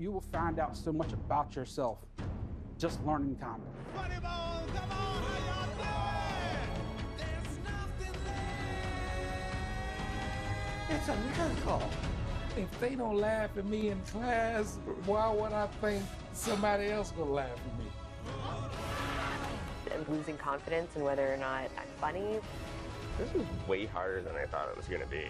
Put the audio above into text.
You will find out so much about yourself just learning comedy. It's a miracle. If they don't laugh at me in class, why would I think somebody else will laugh at me? I'm losing confidence in whether or not I'm funny. This is way harder than I thought it was going to be.